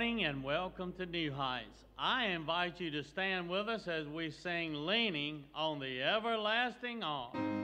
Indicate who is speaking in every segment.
Speaker 1: morning and welcome to New Heights. I invite you to stand with us as we sing Leaning on the Everlasting Arm.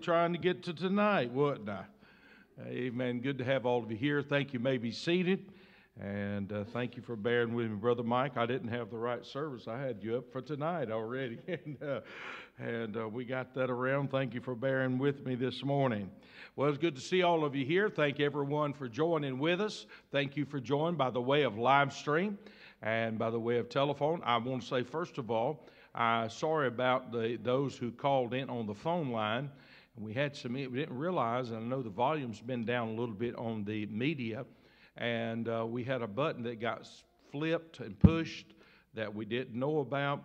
Speaker 2: Trying to get to tonight, wasn't I? Amen. Good to have all of you here. Thank you. May be seated. And uh, thank you for bearing with me, Brother Mike. I didn't have the right service. I had you up for tonight already. and uh, and uh, we got that around. Thank you for bearing with me this morning. Well, it's good to see all of you here. Thank everyone for joining with us. Thank you for joining by the way of live stream and by the way of telephone. I want to say, first of all, uh, sorry about the, those who called in on the phone line. And we had some, we didn't realize, and I know the volume's been down a little bit on the media, and uh, we had a button that got flipped and pushed that we didn't know about.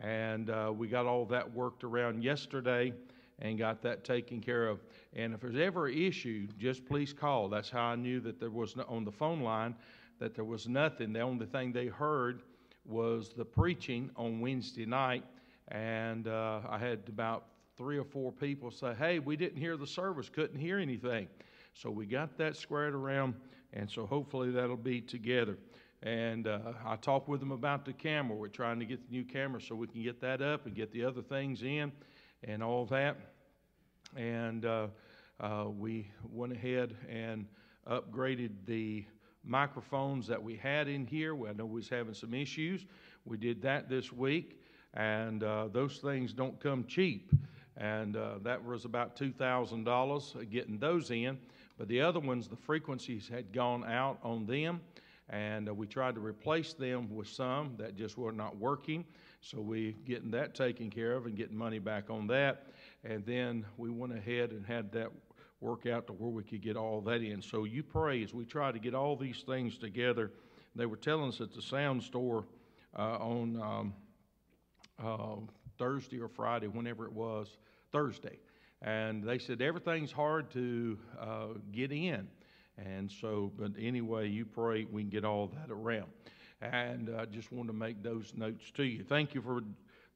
Speaker 2: And uh, we got all that worked around yesterday and got that taken care of. And if there's ever an issue, just please call. That's how I knew that there was no, on the phone line that there was nothing. The only thing they heard was the preaching on Wednesday night, and uh, I had about three or four people say, Hey, we didn't hear the service, couldn't hear anything. So we got that squared around, and so hopefully that'll be together. And uh, I talked with them about the camera. We're trying to get the new camera so we can get that up and get the other things in and all that. And uh, uh, we went ahead and upgraded the microphones that we had in here. I know we was having some issues. We did that this week, and uh, those things don't come cheap and uh, that was about $2,000 getting those in. But the other ones, the frequencies had gone out on them, and uh, we tried to replace them with some that just were not working. So we getting that taken care of and getting money back on that, and then we went ahead and had that work out to where we could get all that in. So you pray as we try to get all these things together. They were telling us at the sound store uh, on um, uh, Thursday or Friday, whenever it was, Thursday. And they said everything's hard to uh, get in. And so, but anyway, you pray we can get all that around. And I just wanted to make those notes to you. Thank you for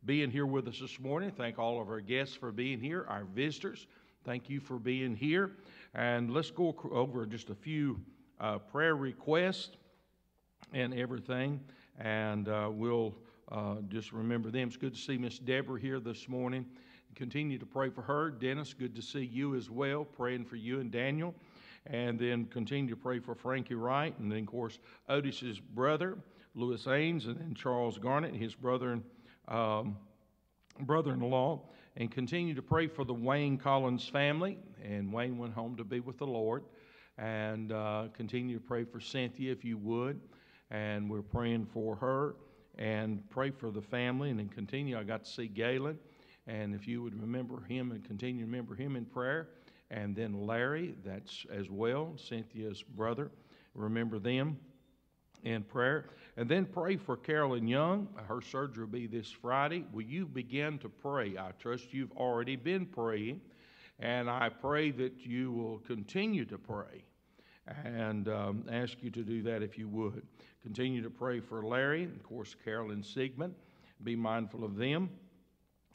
Speaker 2: being here with us this morning. Thank all of our guests for being here, our visitors. Thank you for being here. And let's go over just a few uh, prayer requests and everything. And uh, we'll uh, just remember them. It's good to see Miss Deborah here this morning. Continue to pray for her. Dennis, good to see you as well, praying for you and Daniel. And then continue to pray for Frankie Wright. And then, of course, Otis's brother, Louis Ains, and then Charles Garnett, his brother, um, brother-in-law. And continue to pray for the Wayne Collins family. And Wayne went home to be with the Lord. And uh, continue to pray for Cynthia if you would. And we're praying for her. And pray for the family. And then continue. I got to see Galen. And if you would remember him and continue to remember him in prayer. And then Larry, that's as well, Cynthia's brother. Remember them in prayer. And then pray for Carolyn Young. Her surgery will be this Friday. Will you begin to pray? I trust you've already been praying, and I pray that you will continue to pray and um, ask you to do that if you would. Continue to pray for Larry, of course, Carolyn Sigmund. Be mindful of them.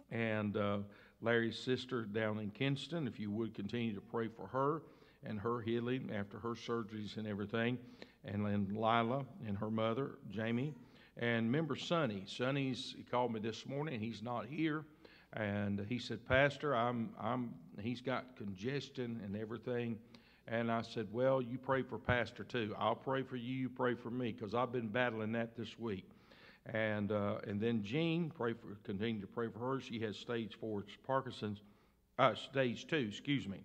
Speaker 2: And uh, Larry's sister down in Kinston, if you would continue to pray for her and her healing after her surgeries and everything and then Lila and her mother, Jamie. And remember Sonny. Sonny's he called me this morning. He's not here, and he said, Pastor, I'm I'm he's got congestion and everything. And I said, Well, you pray for Pastor too. I'll pray for you. You pray for me because I've been battling that this week. And uh, and then Jean, pray for continue to pray for her. She has stage four Parkinson's, uh, stage two, excuse me.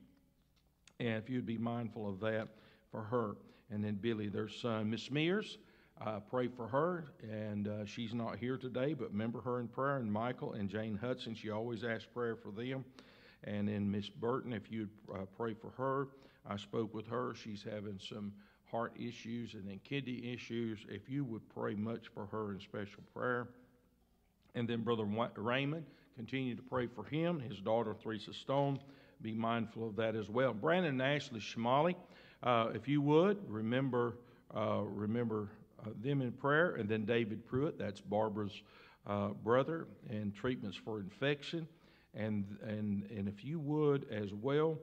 Speaker 2: And if you'd be mindful of that for her and then Billy, their son. Miss Mears, uh, pray for her, and uh, she's not here today, but remember her in prayer, and Michael and Jane Hudson, she always asks prayer for them. And then Miss Burton, if you'd uh, pray for her, I spoke with her. She's having some heart issues and then kidney issues. If you would pray much for her in special prayer. And then Brother Raymond, continue to pray for him, his daughter Theresa Stone. Be mindful of that as well. Brandon and Ashley Shmali, uh, if you would, remember, uh, remember uh, them in prayer. And then David Pruitt, that's Barbara's uh, brother, and treatments for infection. And, and, and if you would as well,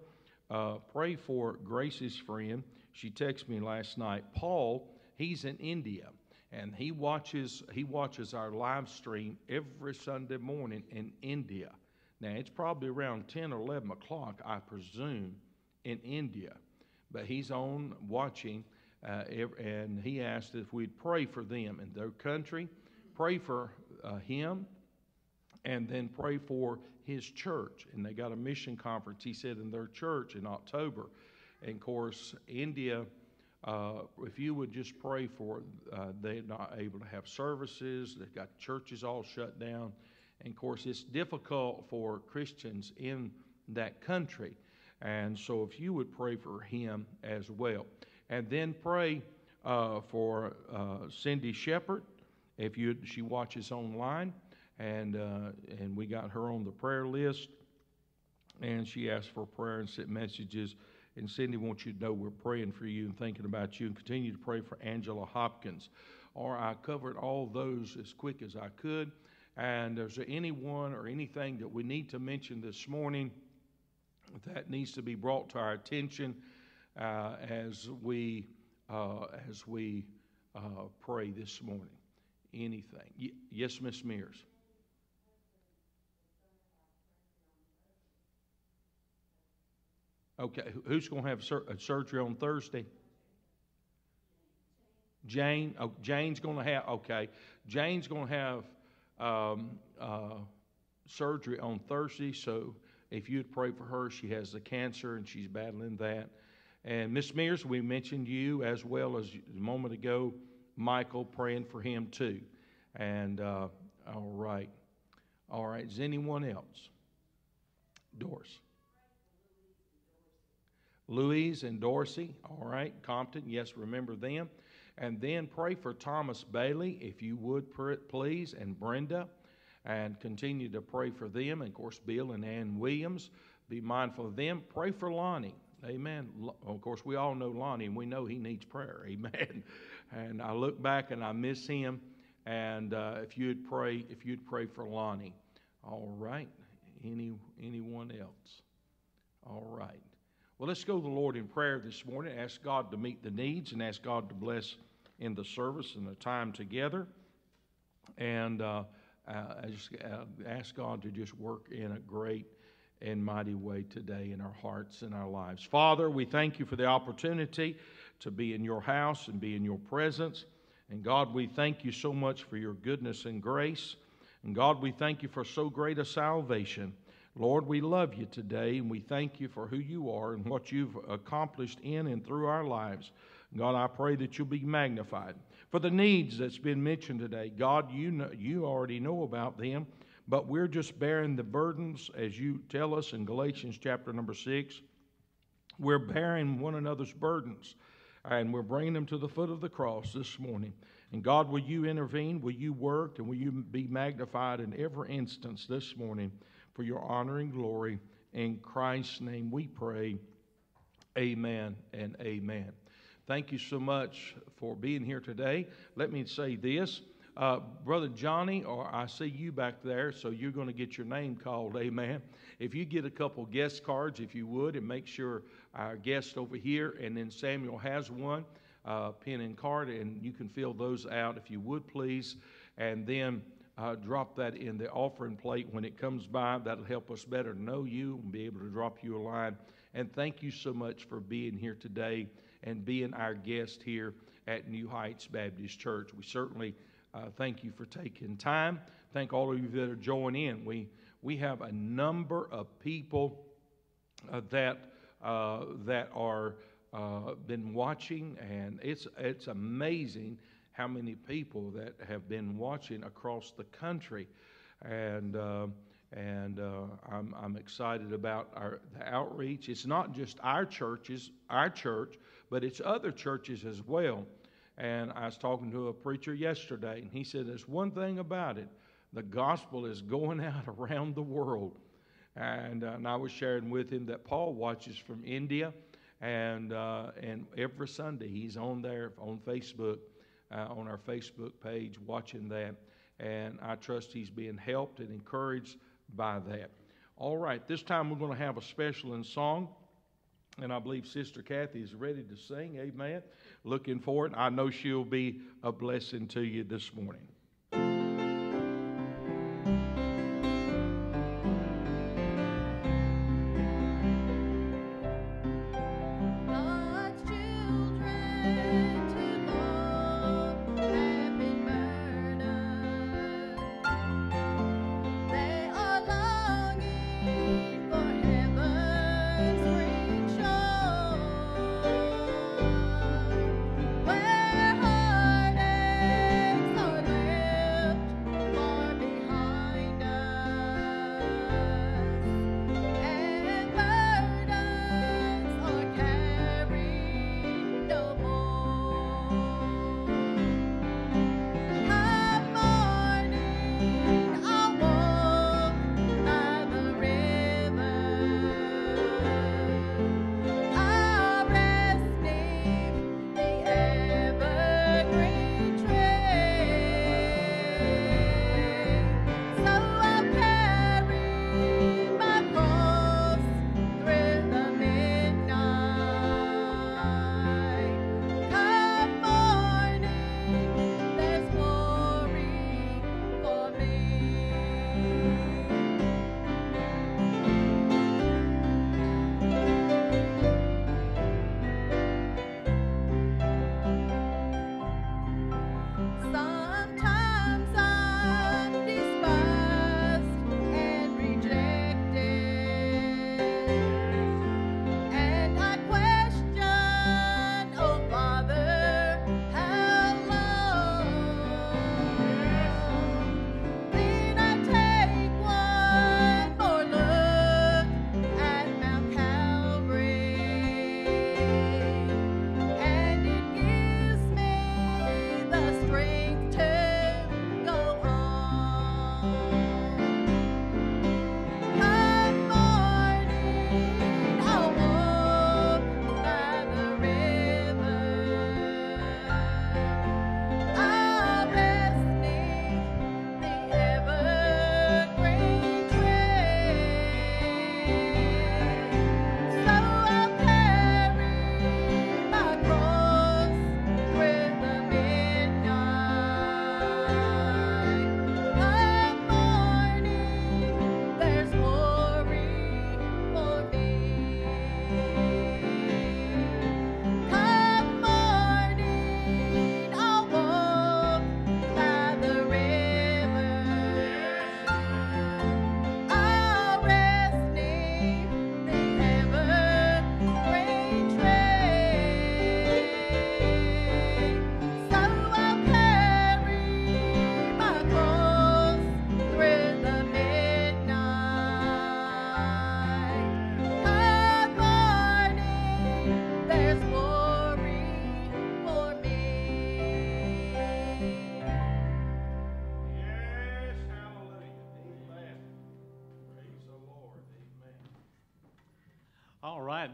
Speaker 2: uh, pray for Grace's friend. She texted me last night. Paul, he's in India and he watches he watches our live stream every Sunday morning in India. Now it's probably around 10 or 11 o'clock, I presume, in India but he's on watching, uh, and he asked if we'd pray for them in their country, pray for uh, him, and then pray for his church. And they got a mission conference, he said, in their church in October. And of course, India, uh, if you would just pray for, uh, they're not able to have services, they've got churches all shut down. And of course, it's difficult for Christians in that country. And so if you would pray for him as well. And then pray uh, for uh, Cindy Shepard, if you she watches online, and uh, and we got her on the prayer list, and she asked for prayer and sent messages. And Cindy wants you to know we're praying for you and thinking about you, and continue to pray for Angela Hopkins. Or I covered all those as quick as I could. And is there anyone or anything that we need to mention this morning? that needs to be brought to our attention uh, as we uh, as we uh, pray this morning. Anything? Y- yes, Miss Mears. Okay, who's going to have sur- surgery on Thursday? Jane. Oh, Jane's going to have. Okay, Jane's going to have um, uh, surgery on Thursday, so if you'd pray for her, she has the cancer and she's battling that. And Miss Mears, we mentioned you as well as a moment ago, Michael praying for him too. And uh, all right. All right. Is anyone else? Doris. Louise and Dorsey. All right. Compton. Yes, remember them. And then pray for Thomas Bailey, if you would, please, and Brenda and continue to pray for them. And of course, Bill and Ann Williams, be mindful of them. Pray for Lonnie. Amen. Of course, we all know Lonnie, and we know he needs prayer. Amen. And I look back and I miss him. And uh, if you'd pray, if you'd pray for Lonnie, all right. Any anyone else? All right. Well, let's go to the Lord in prayer this morning. Ask God to meet the needs and ask God to bless in the service and the time together. And uh, uh, I just uh, ask God to just work in a great and mighty way today in our hearts and our lives. Father, we thank you for the opportunity to be in your house and be in your presence. And God, we thank you so much for your goodness and grace. And God, we thank you for so great a salvation. Lord, we love you today and we thank you for who you are and what you've accomplished in and through our lives. God, I pray that you'll be magnified. For the needs that's been mentioned today, God, you, know, you already know about them, but we're just bearing the burdens as you tell us in Galatians chapter number 6. We're bearing one another's burdens and we're bringing them to the foot of the cross this morning. And God, will you intervene? Will you work? And will you be magnified in every instance this morning for your honor and glory? In Christ's name we pray. Amen and amen. Thank you so much for being here today. Let me say this. Uh, Brother Johnny, or I see you back there, so you're going to get your name called. Amen. If you get a couple guest cards, if you would, and make sure our guest over here, and then Samuel has one, uh, pen and card, and you can fill those out if you would, please. And then uh, drop that in the offering plate when it comes by. That'll help us better know you and be able to drop you a line. And thank you so much for being here today and being our guest here at New Heights Baptist Church. We certainly uh, thank you for taking time. Thank all of you that are joining in. We, we have a number of people uh, that, uh, that are uh, been watching, and it's, it's amazing how many people that have been watching across the country. And, uh, and uh, I'm, I'm excited about our, the outreach. It's not just our churches, our church, but it's other churches as well. And I was talking to a preacher yesterday, and he said, There's one thing about it the gospel is going out around the world. And, uh, and I was sharing with him that Paul watches from India, and, uh, and every Sunday he's on there on Facebook, uh, on our Facebook page, watching that. And I trust he's being helped and encouraged by that. All right, this time we're going to have a special in song. And I believe Sister Kathy is ready to sing. Amen. Looking forward. I know she'll be a blessing to you this morning.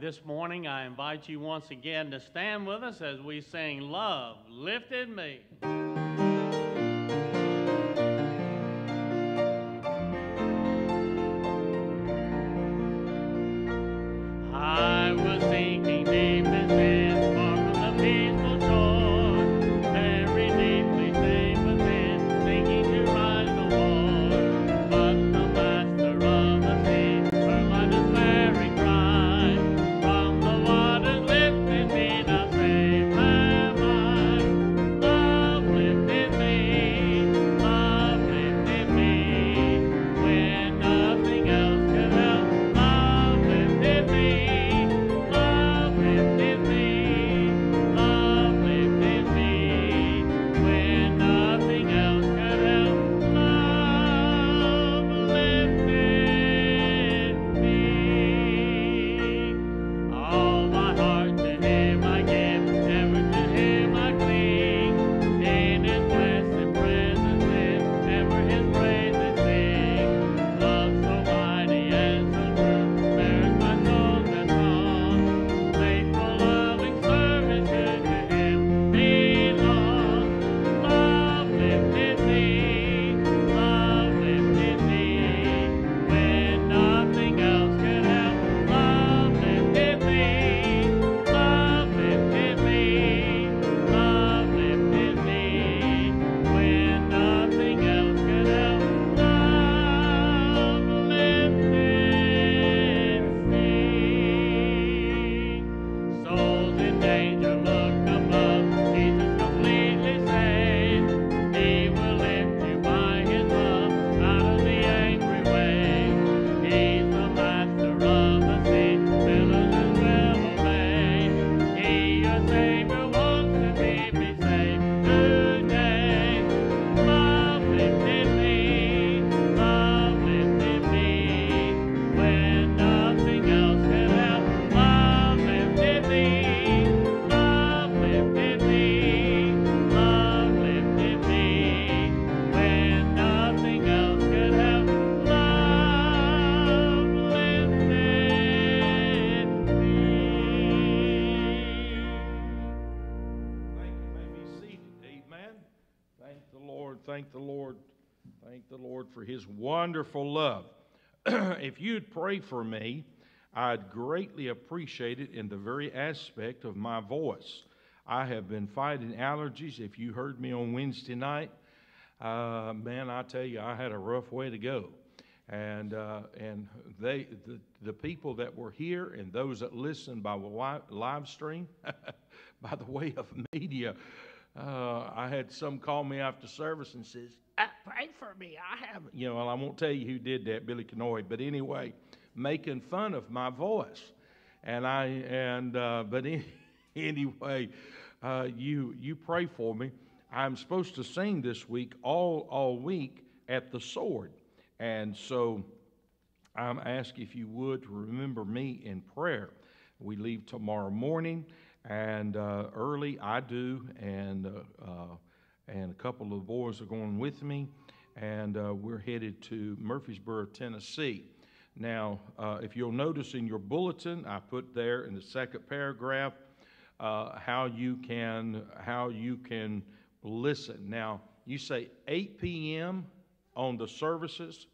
Speaker 1: This morning I invite you once again to stand with us as we sing Love Lifted Me.
Speaker 2: Wonderful love. if you'd pray for me, I'd greatly appreciate it in the very aspect of my voice. I have been fighting allergies. If you heard me on Wednesday night, uh, man, I tell you, I had a rough way to go. And, uh, and they, the, the people that were here and those that listened by live stream, by the way of media, uh, I had some call me after service and says, "Uh, "Pray for me. I haven't." You know, well, I won't tell you who did that, Billy Canoy. But anyway, making fun of my voice, and I and uh, but any, anyway, uh, you you pray for me. I'm supposed to sing this week all all week at the sword, and so I'm asking if you would remember me in prayer. We leave tomorrow morning, and uh, early I do, and uh, uh, and a couple of boys are going with me, and uh, we're headed to Murfreesboro, Tennessee. Now, uh, if you'll notice in your bulletin, I put there in the second paragraph uh, how you can how you can listen. Now, you say 8 p.m. on the services.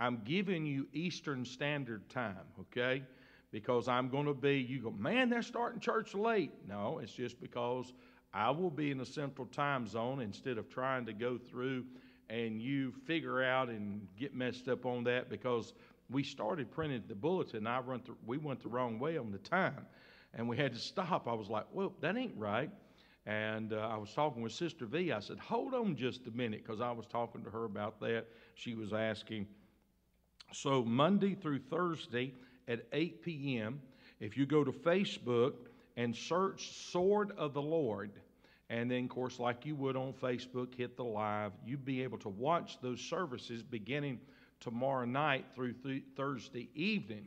Speaker 2: I'm giving you Eastern Standard Time, okay? Because I'm going to be, you go, man, they're starting church late. No, it's just because I will be in the Central Time Zone instead of trying to go through and you figure out and get messed up on that because we started printing the bulletin. And I run th- we went the wrong way on the time, and we had to stop. I was like, well, that ain't right. And uh, I was talking with Sister V. I said, hold on just a minute because I was talking to her about that. She was asking, so Monday through Thursday at 8 p.m., if you go to Facebook and search Sword of the Lord, and then, of course, like you would on Facebook, hit the live, you'd be able to watch those services beginning tomorrow night through th- Thursday evening.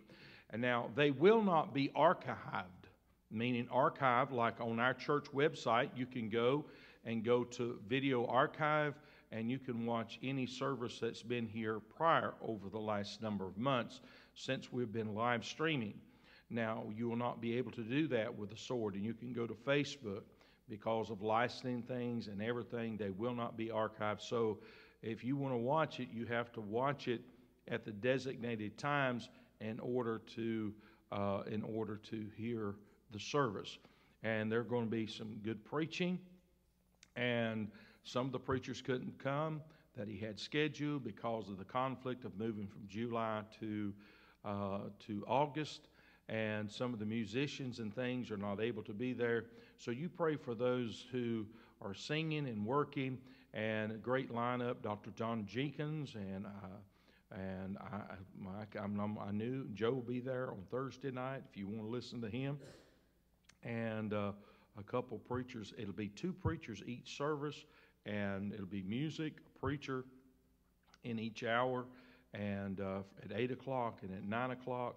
Speaker 2: And now, they will not be archived, meaning archived like on our church website. You can go and go to video archive and you can watch any service that's been here prior over the last number of months since we've been live streaming. Now, you will not be able to do that with a sword, and you can go to Facebook because of licensing things and everything. They will not be archived. So, if you want to watch it, you have to watch it at the designated times in order to uh, in order to hear the service. And there are going to be some good preaching, and some of the preachers couldn't come that he had scheduled because of the conflict of moving from July to uh, to August, and some of the musicians and things are not able to be there. So you pray for those who are singing and working, and a great lineup. Dr. John Jenkins and. Uh, and I, Mike, I'm, I'm, i knew Joe will be there on Thursday night if you want to listen to him. And uh, a couple preachers. It'll be two preachers each service, and it'll be music, a preacher in each hour, and uh, at 8 o'clock and at 9 o'clock.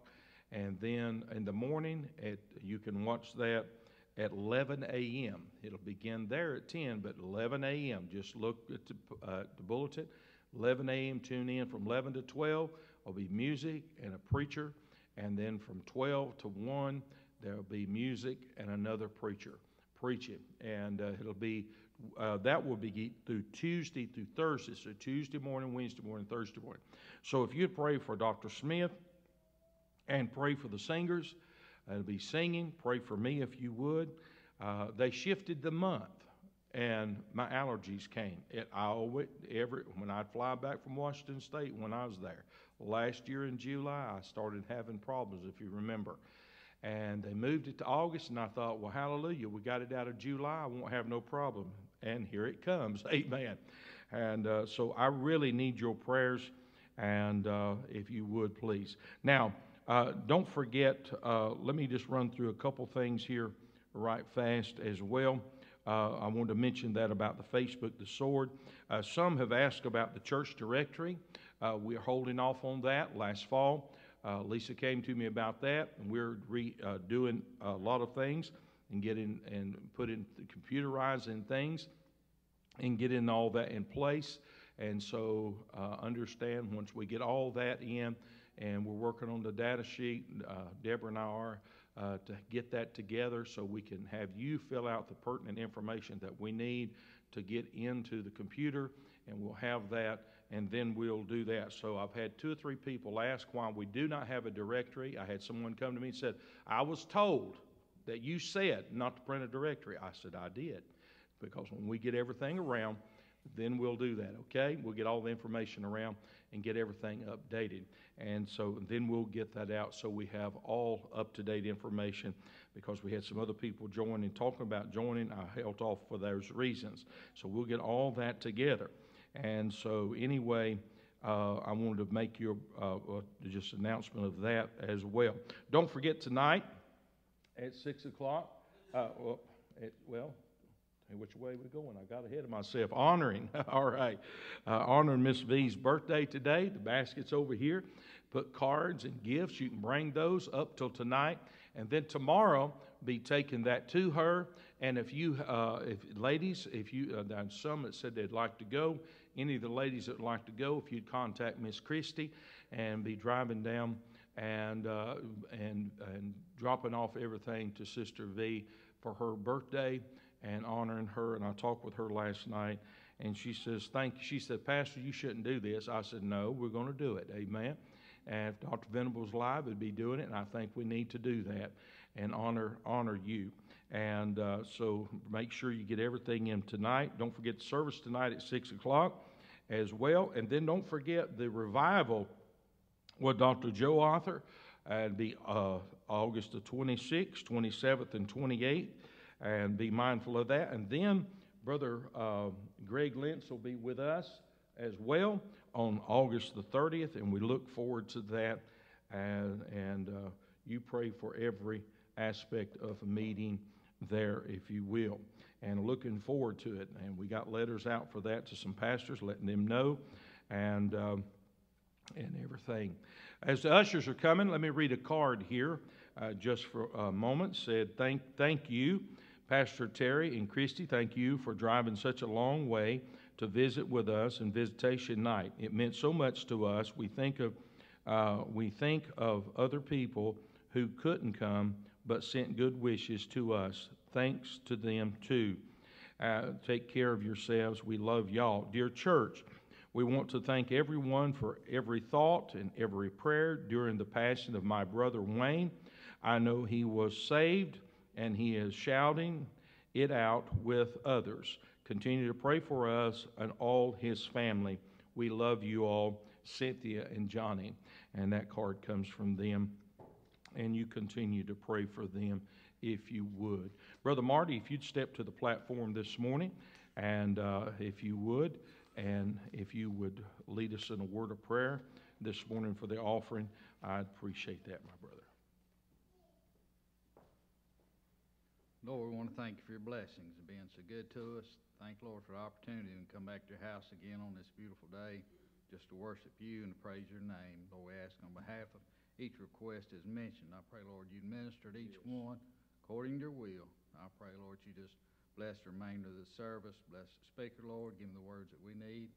Speaker 2: And then in the morning, at, you can watch that at 11 a.m. It'll begin there at 10, but 11 a.m. Just look at the, uh, the bulletin 11 a.m., tune in from 11 to 12. There'll be music and a preacher. And then from 12 to 1, there'll be music and another preacher preaching. And uh, it'll be, uh, that will be through Tuesday through Thursday. So Tuesday morning, Wednesday morning, Thursday morning. So if you'd pray for Dr. Smith and pray for the singers, it'll be singing. Pray for me if you would. Uh, they shifted the month and my allergies came. It, I always, every when I'd fly back from Washington State when I was there last year in July, I started having problems, if you remember. And they moved it to August, and I thought, well, hallelujah, we got it out of July, I won't have no problem. And here it comes, amen. And uh, so I really need your prayers, and uh, if you would, please. Now, uh, don't forget, uh, let me just run through a couple things here right fast as well. Uh, I wanted to mention that about the Facebook, the sword. Uh, some have asked about the church directory. Uh, we're holding off on that last fall. Uh, Lisa came to me about that, and we're re, doing a lot of things and getting and putting the computerizing things and getting all that in place. And so, understand once we get all that in, and we're working on the data sheet, Deborah and I are uh, to get that together so we can have you fill out the pertinent information that we need to get into the computer, and we'll have that, and then we'll do that. So I've had two or three people ask why we do not have a directory. I had someone come to me and said, I was told that you said not to print a directory. I said, I did. Because when we get everything around, then we'll do that, okay? We'll get all the information around and get everything updated. And so then we'll get that out so we have all up to date information because we had some other people joining, talking about joining. I held off for those reasons. So we'll get all that together. And so, anyway, uh, I wanted to make your uh, uh, just announcement of that as well. Don't forget tonight at 6 o'clock. Uh, well, it, well, Hey, which way we going? I got ahead of myself. Honoring, all right. Uh, honoring Miss V's birthday today. The basket's over here. Put cards and gifts. You can bring those up till tonight. And then tomorrow, be taking that to her. And if you, uh, if ladies, if you, uh, some that said they'd like to go. Any of the ladies that would like to go, if you'd contact Miss Christie and be driving down and uh, and and dropping off everything to Sister V for her birthday and honoring her. And I talked with her last night, and she says, "Thank." You. She said, "Pastor, you shouldn't do this." I said, "No, we're going to do it." Amen. And if Dr. Venable's live, would be doing it, and I think we need to do that and honor honor you. And uh, so make sure you get everything in tonight. Don't forget the service tonight at six o'clock as well. And then don't forget the revival with Dr. Joe Arthur. It'll be uh, August the 26th, 27th, and 28th and be mindful of that. And then Brother uh, Greg Lentz will be with us as well on August the 30th, and we look forward to that. And, and uh, you pray for every aspect of a meeting there, if you will. And looking forward to it. And we got letters out for that to some pastors, letting them know, and um, and everything. As the ushers are coming, let me read a card here, uh, just for a moment. Said, "Thank, thank you." Pastor Terry and Christy, thank you for driving such a long way to visit with us in visitation night. It meant so much to us. We think of uh, we think of other people who couldn't come but sent good wishes to us. Thanks to them too. Uh, take care of yourselves. We love y'all. Dear church, we want to thank everyone for every thought and every prayer during the passing of my brother Wayne. I know he was saved and he is shouting it out with others. Continue to pray for us and all his family. We love you all, Cynthia and Johnny. And that card comes from them. And you continue to pray for them if you would. Brother Marty, if you'd step to the platform this morning, and uh, if you would, and if you would lead us in a word of prayer this morning for the offering, I'd appreciate that, my brother.
Speaker 3: Lord, we want to thank you for your blessings and being so good to us. Thank Lord for the opportunity to come back to your house again on this beautiful day just to worship you and to praise your name. Lord, we ask on behalf of each request as mentioned. I pray, Lord, you minister to each one according to your will. I pray, Lord, you just bless the remainder of the service. Bless the speaker, Lord. Give him the words that we need.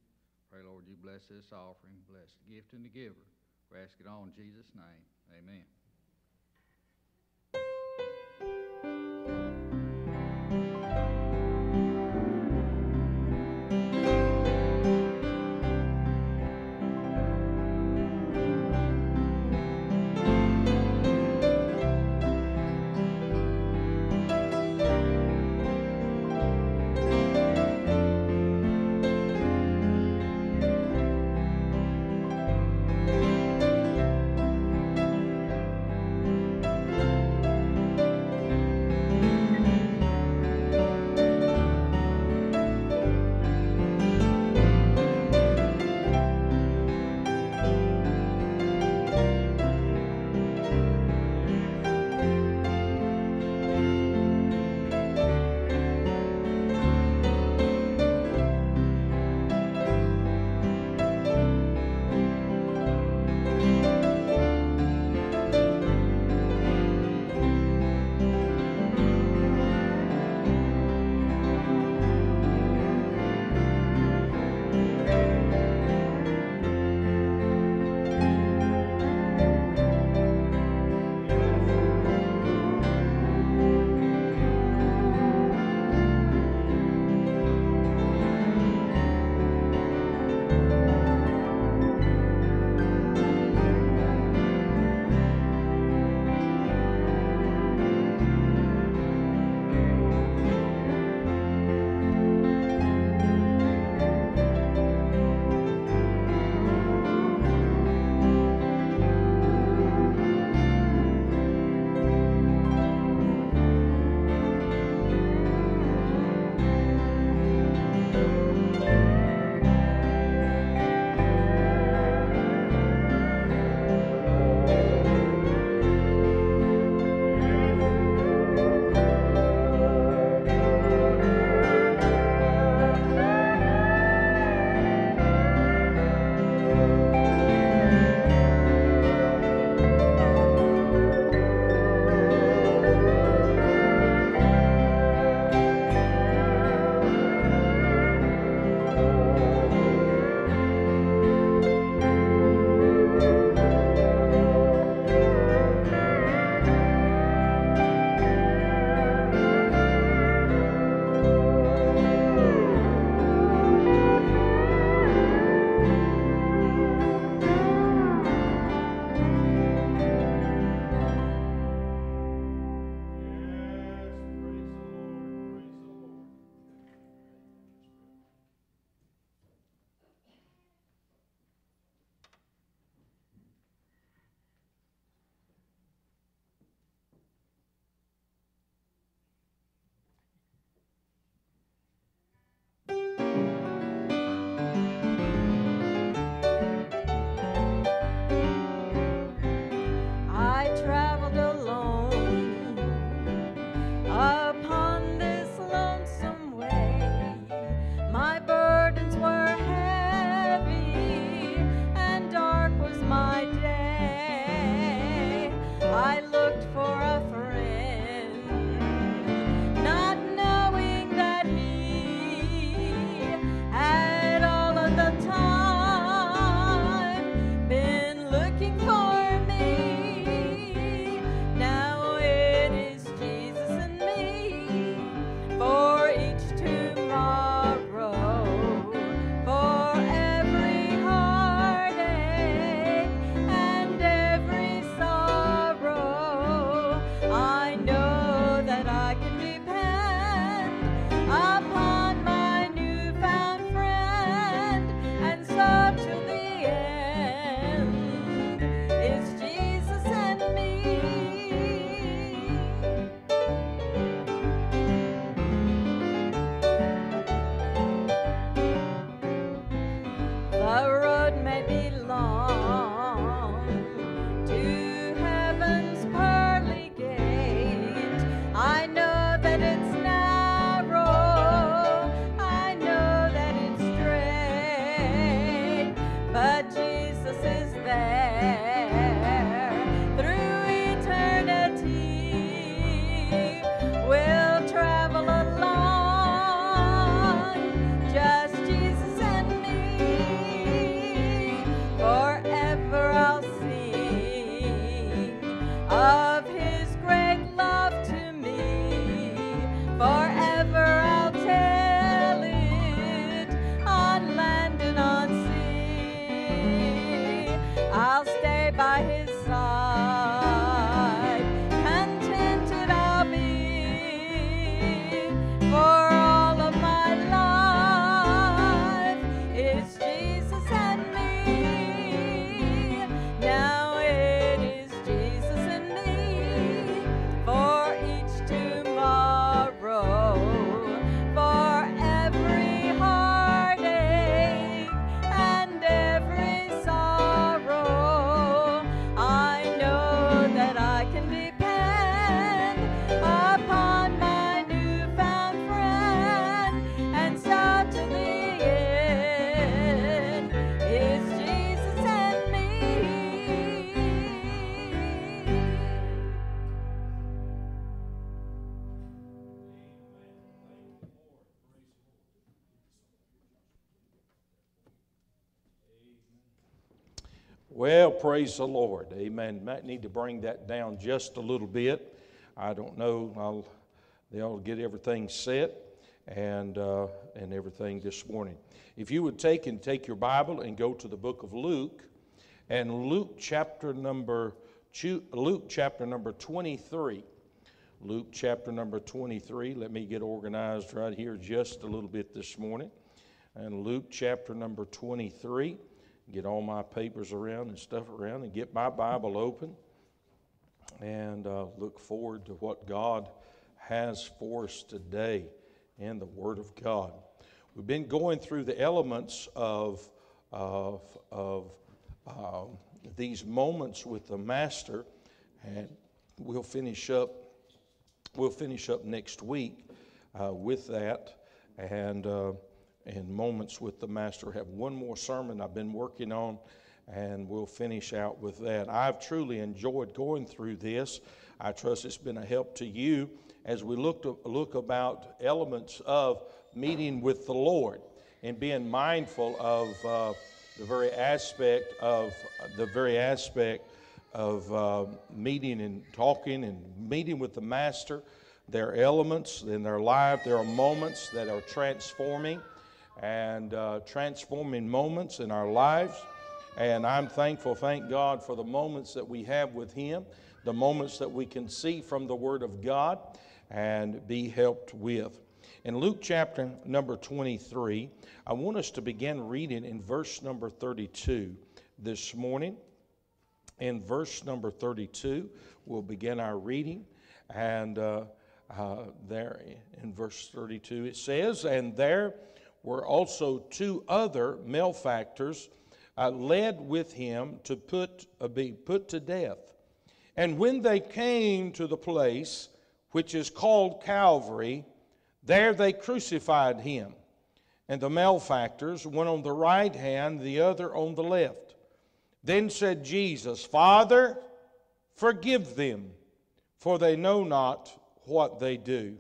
Speaker 3: Pray, Lord, you bless this offering. Bless the gift and the giver. We ask it all in Jesus' name. Amen.
Speaker 2: Well, praise the Lord. Amen. Might need to bring that down just a little bit. I don't know. I'll, they'll get everything set and, uh, and everything this morning. If you would take and take your Bible and go to the book of Luke, and Luke chapter number Luke chapter number 23. Luke chapter number 23. Let me get organized right here just a little bit this morning. And Luke chapter number 23. Get all my papers around and stuff around and get my Bible open and uh, look forward to what God has for us today in the Word of God. We've been going through the elements of, of, of uh, these moments with the Master, and we'll finish up we'll finish up next week uh, with that and, uh, and moments with the master. Have one more sermon I've been working on, and we'll finish out with that. I've truly enjoyed going through this. I trust it's been a help to you as we look, to, look about elements of meeting with the Lord and being mindful of uh, the very aspect of the very aspect of uh, meeting and talking and meeting with the Master. There are elements in their life, there are moments that are transforming and uh, transforming moments in our lives. And I'm thankful, thank God, for the moments that we have with Him, the moments that we can see from the Word of God and be helped with. In Luke chapter number 23, I want us to begin reading in verse number 32 this morning in verse number 32. We'll begin our reading. And uh, uh, there in verse 32, it says, And there were also two other malefactors uh, led with him to put, uh, be put to death. And when they came to the place which is called Calvary, there they crucified him. And the malefactors, one on the right hand, the other on the left. Then said Jesus, Father, forgive them, for they know not what they do.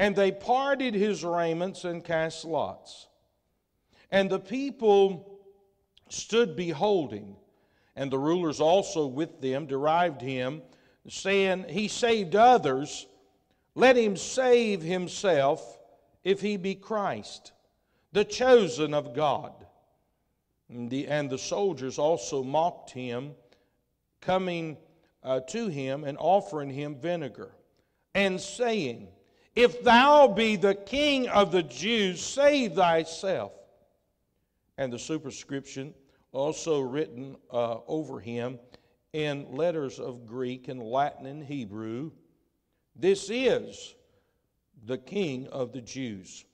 Speaker 2: And they parted his raiments and cast lots. And the people stood beholding, and the rulers also with them derived him, saying, He saved others, let him save himself if he be Christ, the chosen of God. And the, and the soldiers also mocked him, coming uh, to him and offering him vinegar, and saying, If thou be the king of the Jews, save thyself. And the superscription also written uh, over him in letters of Greek and Latin and Hebrew This is the king of the Jews.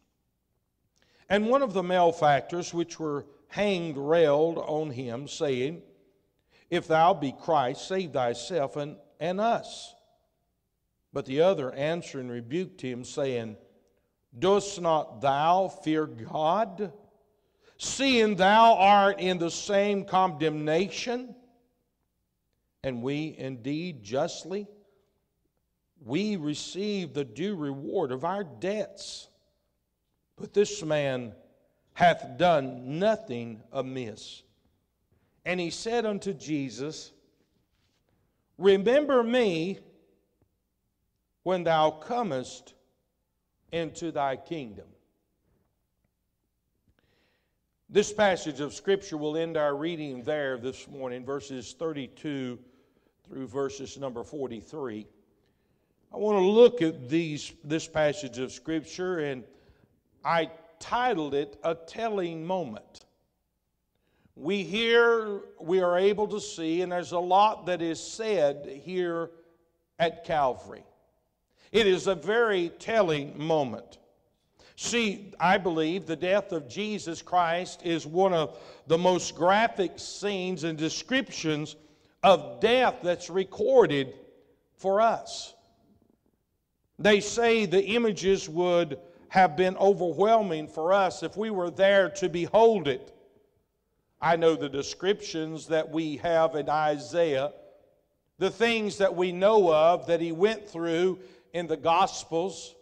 Speaker 2: And one of the malefactors, which were hanged railed on him, saying, If thou be Christ, save thyself and, and us. But the other answering rebuked him, saying, Dost not thou fear God, seeing thou art in the same condemnation? And we indeed justly, we receive the due reward of our debts. But this man hath done nothing amiss. And he said unto Jesus, Remember me when thou comest into thy kingdom. This passage of Scripture will end our reading there this morning, verses 32 through verses number 43. I want to look at these, this passage of Scripture, and I titled it A Telling Moment. We hear, we are able to see, and there's a lot that is said here at Calvary. It is a very telling moment. See, I believe the death of Jesus Christ is one of the most graphic scenes and descriptions of death that's recorded for us. They say the images would have been overwhelming for us if we were there to behold it. I know the descriptions that we have in Isaiah, the things that we know of that he went through in the Gospels.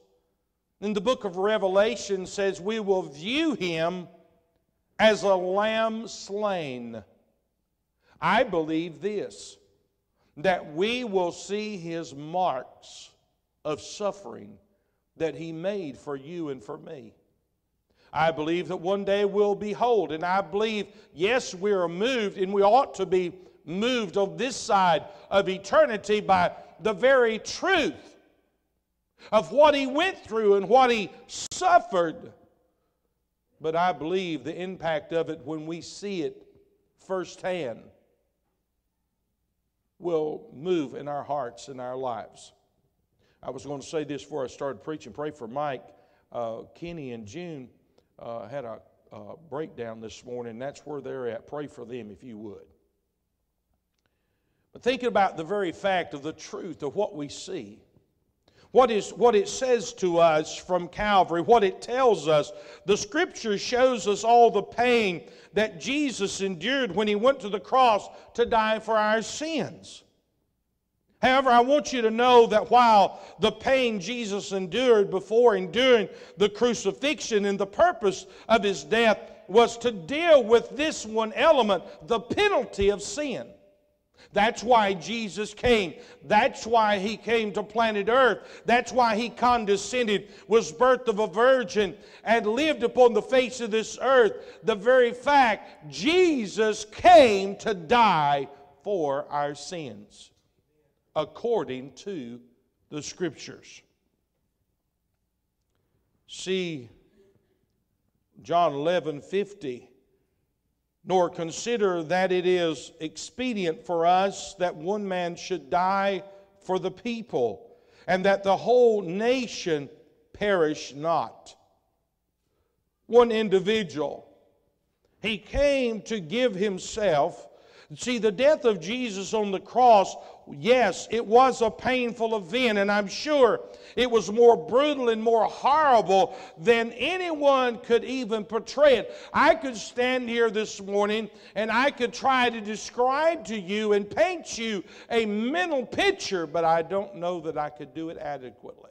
Speaker 2: In the book of Revelation says we will view him as a lamb slain. I believe this that we will see his marks of suffering that he made for you and for me. I believe that one day we'll behold, and I believe, yes, we are moved, and we ought to be moved on this side of eternity by the very truth of what he went through and what he suffered. But I believe the impact of it when we see it firsthand will move in our hearts and our lives. I was going to say this before I started preaching. Pray for Mike. Uh, Kenny and June uh, had a uh, breakdown this morning. That's where they're at. Pray for them if you would. But thinking about the very fact of the truth of what we see, what, is, what it says to us from Calvary, what it tells us, the scripture shows us all the pain that Jesus endured when he went to the cross to die for our sins. However, I want you to know that while the pain Jesus endured before enduring the crucifixion and the purpose of his death was to deal with this one element, the penalty of sin. That's why Jesus came. That's why he came to planet Earth. That's why he condescended, was birthed of a virgin, and lived upon the face of this earth. The very fact Jesus came to die for our sins, according to the Scriptures. See John 11 50 nor consider that it is expedient for us that one man should die for the people, and that the whole nation perish not. One individual, he came to give himself. See, the death of Jesus on the cross yes, it was a painful event, and I'm sure it was more brutal and more horrible than anyone could even portray it. I could stand here this morning and I could try to describe to you and paint you a mental picture, but I don't know that I could do it adequately.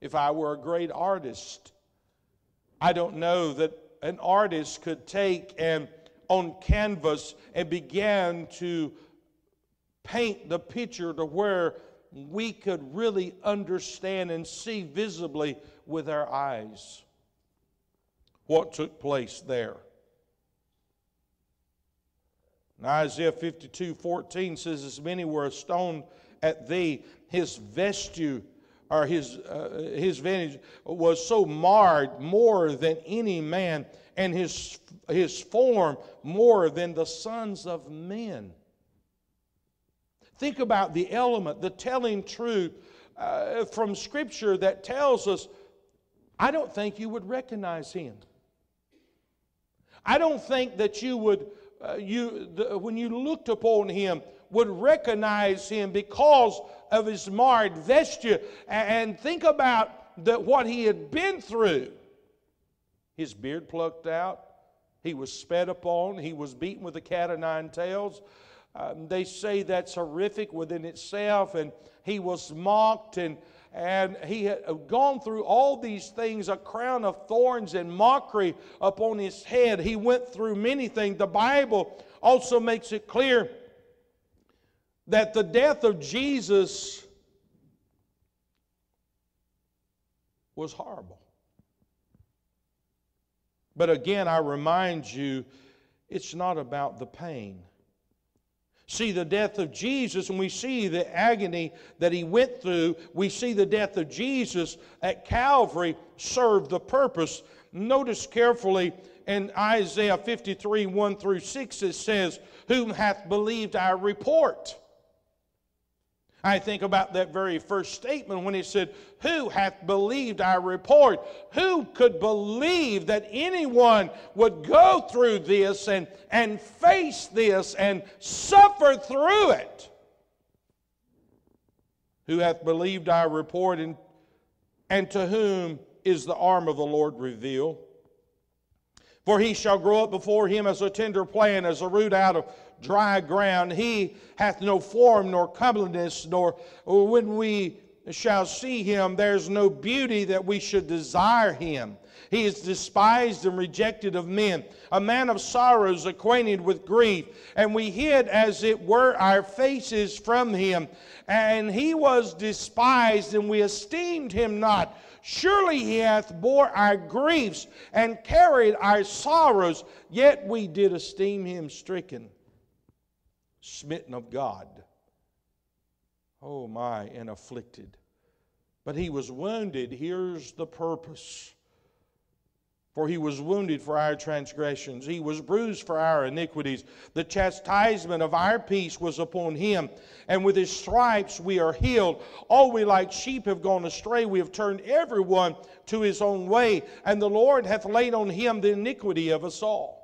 Speaker 2: If I were a great artist, I don't know that an artist could take and on canvas and begin to paint the picture to where we could really understand and see visibly with our eyes what took place there. And Isaiah 52 14 says, As many were stoned at thee, his vesture or his, uh, his vantage was so marred more than any man, and his, his form more than the sons of men. Think about the element, the telling truth uh, from Scripture that tells us, I don't think you would recognize him. I don't think that you would, uh, you, the, when you looked upon him, would recognize him because of his marred vesture. And think about the, what he had been through. His beard plucked out, he was spat upon, he was beaten with a cat of nine tails. Um, they say that's horrific within itself, and he was mocked, and, and he had gone through all these things a crown of thorns and mockery upon his head. He went through many things. The Bible also makes it clear that the death of Jesus was horrible. But again, I remind you, it's not about the pain see the death of Jesus and we see the agony that he went through, we see the death of Jesus at Calvary served the purpose. Notice carefully in Isaiah 53 1 through 6, it says, Whom hath believed our report? I think about that very first statement when he said, Who hath believed our report? Who could believe that anyone would go through this and, and face this and suffer through it? Who hath believed our report, and, and to whom is the arm of the Lord revealed? For he shall grow up before him as a tender plant, as a root out of dry ground. He hath no form nor comeliness, nor when we shall see him, there's no beauty that we should desire him. He is despised and rejected of men, a man of sorrows, acquainted with grief. And we hid, as it were, our faces from him. And he was despised, and we esteemed him not. Surely he hath bore our griefs and carried our sorrows, yet we did esteem him stricken, smitten of God. Oh my, and afflicted. But he was wounded. Here's the purpose. For he was wounded for our transgressions, he was bruised for our iniquities. The chastisement of our peace was upon him, and with his stripes we are healed. All we like sheep have gone astray, we have turned everyone to his own way, and the Lord hath laid on him the iniquity of us all.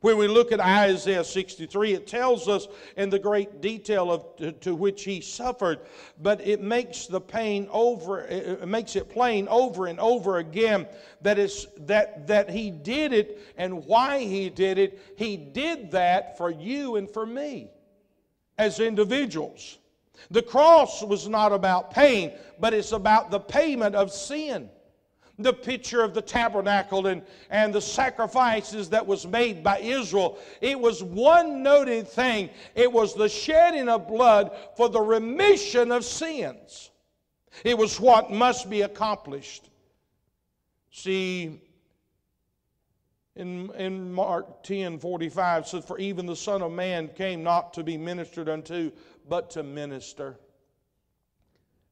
Speaker 2: When we look at Isaiah 63, it tells us in the great detail of to, to, which he suffered, but it makes the pain over, it makes it plain over and over again that, it's, that, that he did it and why he did it. He did that for you and for me as individuals. The cross was not about pain, but it's about the payment of sin the picture of the tabernacle and, and the sacrifices that was made by Israel. It was one noted thing. It was the shedding of blood for the remission of sins. It was what must be accomplished. See, in, in Mark 10 45 says, For even the Son of Man came not to be ministered unto, but to minister,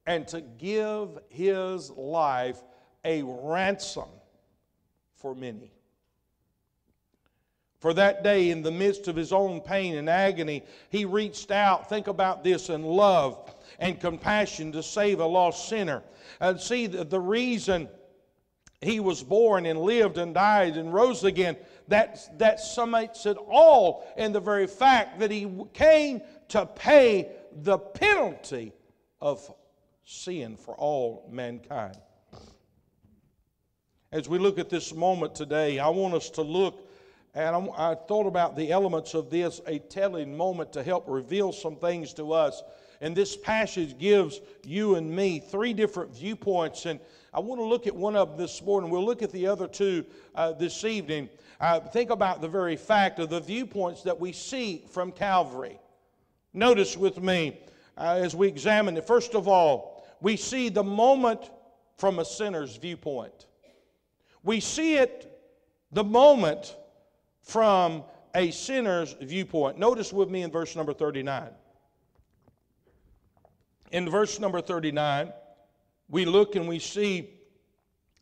Speaker 2: and to give his life a ransom for many. For that day, in the midst of his own pain and agony, he reached out, think about this, in love and compassion to save a lost sinner. And see, the, the reason he was born and lived and died and rose again, that, that summates it all in the very fact that he came to pay the penalty of sin for all mankind. As we look at this moment today, I want us to look, and I thought about the elements of this, a telling moment to help reveal some things to us. And this passage gives you and me three different viewpoints, and I want to look at one of them this morning. We'll look at the other two uh, this evening. Uh, think about the very fact of the viewpoints that we see from Calvary. Notice with me uh, as we examine it. First of all, we see the moment from a sinner's viewpoint. We see it the moment from a sinner's viewpoint. Notice with me in verse number 39. In verse number 39, we look and we see,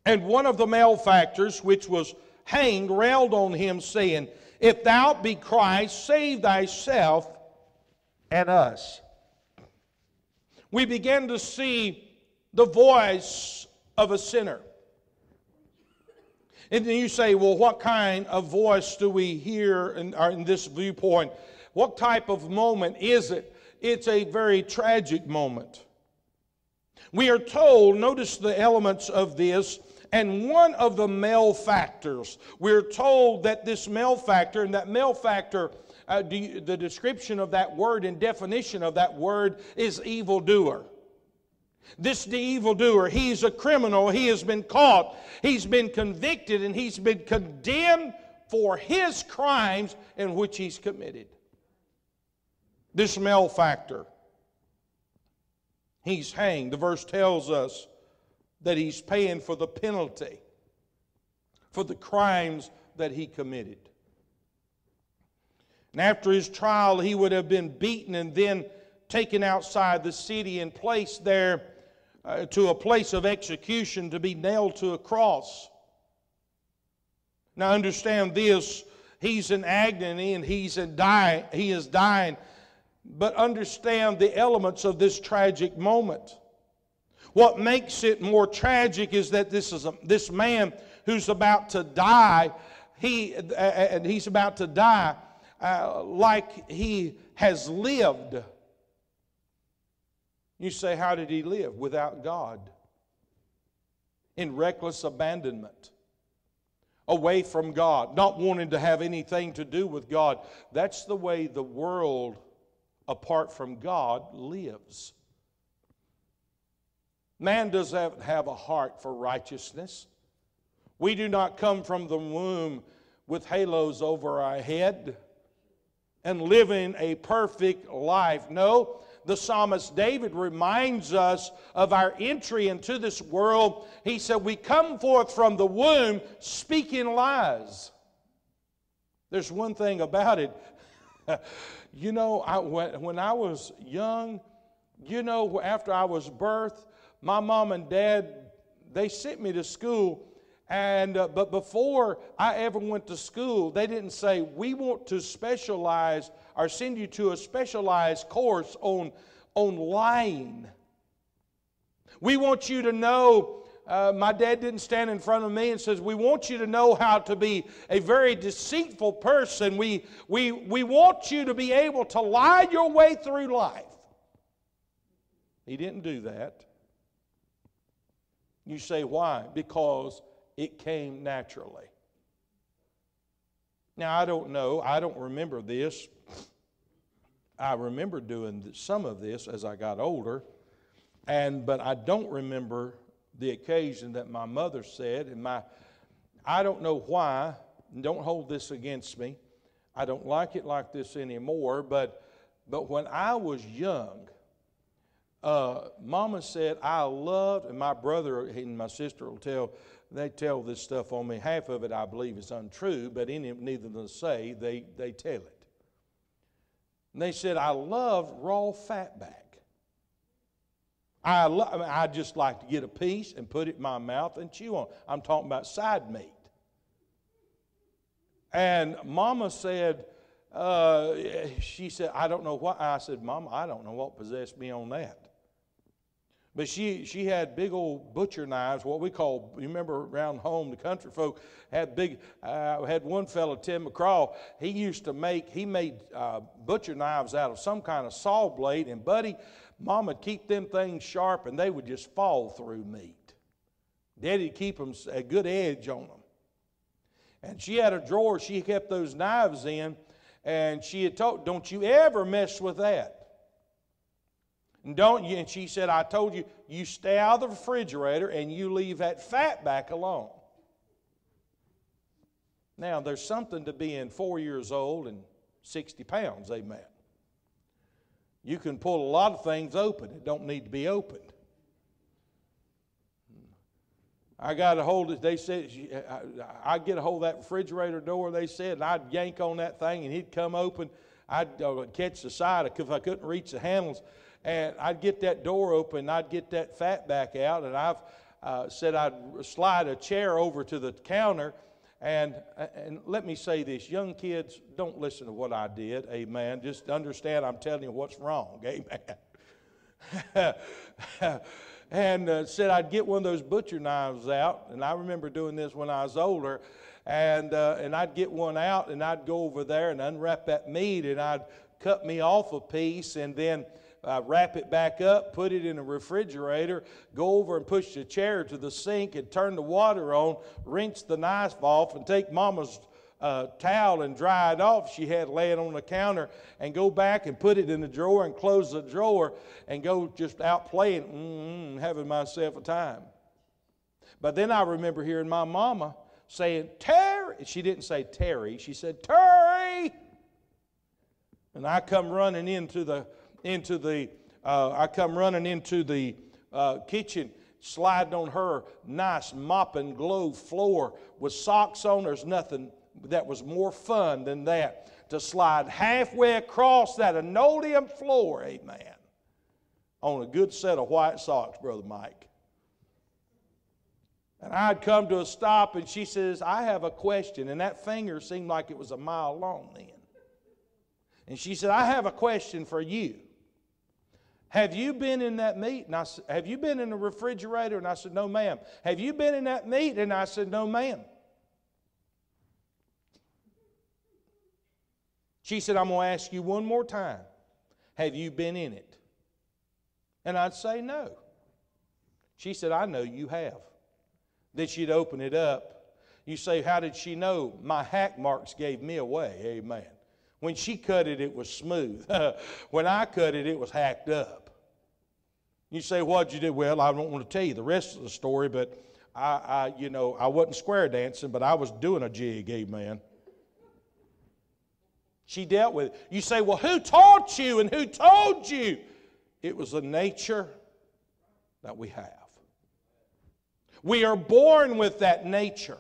Speaker 2: and one of the malefactors which was hanged railed on him, saying, If thou be Christ, save thyself and us. We begin to see the voice of a sinner. And then you say, well, what kind of voice do we hear in, in this viewpoint? What type of moment is it? It's a very tragic moment. We are told, notice the elements of this, and one of the malefactors. We're told that this malefactor, and that malefactor, uh, you, the description of that word and definition of that word is evildoer. This the evildoer, he's a criminal. He has been caught. He's been convicted and he's been condemned for his crimes in which he's committed. This malefactor, he's hanged. The verse tells us that he's paying for the penalty for the crimes that he committed. And after his trial, he would have been beaten and then taken outside the city and placed there uh, to a place of execution to be nailed to a cross. Now understand this, he's in agony and he's in dying, he is dying. But understand the elements of this tragic moment. What makes it more tragic is that this is a, this man who's about to die, he and he's about to die uh, like he has lived. You say, How did he live? Without God. In reckless abandonment. Away from God. Not wanting to have anything to do with God. That's the way the world, apart from God, lives. Man does not have a heart for righteousness. We do not come from the womb with halos over our head and living a perfect life. No, the psalmist David reminds us of our entry into this world. He said, We come forth from the womb speaking lies. There's one thing about it. you know, I, when, when I was young, you know, after I was birthed, my mom and dad, they sent me to school. And, uh, but before I ever went to school, they didn't say, we want to specialize or send you to a specialized course on, on lying. We want you to know uh, my dad didn't stand in front of me and says, We want you to know how to be a very deceitful person. We, we, we want you to be able to lie your way through life. He didn't do that. You say, Why? Because it came naturally. Now, I don't know, I don't remember this. I remember doing some of this as I got older, and but I don't remember the occasion that my mother said, and my, I don't know why, don't hold this against me. I don't like it like this anymore, but, but when I was young, uh, Mama said, I loved, and my brother and my sister will tell, they tell this stuff on me. Half of it I believe is untrue, but any, neither of say, they, they tell it. And they said, I love raw fatback. I, lo- I just like to get a piece and put it in my mouth and chew on. I'm talking about side meat. And Mama said, uh, she said, I don't know what. I said, Mama, I don't know what possessed me on that. But she, she had big old butcher knives, what we call, you remember around home, the country folk had big, uh, had one fellow, Tim McCraw, he used to make, he made uh, butcher knives out of some kind of saw blade. And Buddy, Mom would keep them things sharp and they would just fall through meat. Daddy'd keep them a good edge on them. And she had a drawer she kept those knives in, and she had told, Don't you ever mess with that. And don't you, and she said, I told you, you stay out of the refrigerator and you leave that fat back alone. Now, there's something to being four years old and 60 pounds, amen. You can pull a lot of things open. It don't need to be opened. I got a hold of, they said, I'd get a hold of that refrigerator door, they said, and I'd yank on that thing and he'd come open. I'd uh, catch the side if I couldn't reach the handles. And I'd get that door open I'd get that fat back out. And I've uh, said I'd slide a chair over to the counter and, and let me say this young kids, don't listen to what I did, amen. Just understand I'm telling you what's wrong, amen. and uh, said I'd get one of those butcher knives out, and I remember doing this when I was older. And, uh, and I'd get one out, and I'd go over there and unwrap that meat, and I'd cut me off a piece, and then uh, wrap it back up, put it in a refrigerator, go over and push the chair to the sink and turn the water on, rinse the knife off, and take Mama's uh, towel and dry it off she had laying on the counter, and go back and put it in the drawer and close the drawer and go just out playing, mm-hmm, having myself a time. But then I remember hearing my mama saying, Terry. She didn't say Terry, she said, Terry. And I come running into the into the, uh, I come running into the uh, kitchen, sliding on her nice mopping glow floor with socks on. There's nothing that was more fun than that. To slide halfway across that linoleum floor, amen, on a good set of white socks, Brother Mike. And I'd come to a stop, and she says, I have a question. And that finger seemed like it was a mile long then. And she said, I have a question for you. Have you been in that meat? And I said, Have you been in the refrigerator? And I said, No, ma'am. Have you been in that meat? And I said, No, ma'am. She said, I'm going to ask you one more time. Have you been in it? And I'd say, No. She said, I know you have. Then she'd open it up. You say, How did she know? My hack marks gave me away. Amen. When she cut it, it was smooth. when I cut it, it was hacked up. You say, what'd you do? Well, I don't want to tell you the rest of the story, but I, I you know, I wasn't square dancing, but I was doing a jig, amen. She dealt with it. You say, well, who taught you and who told you? It was a nature that we have. We are born with that nature.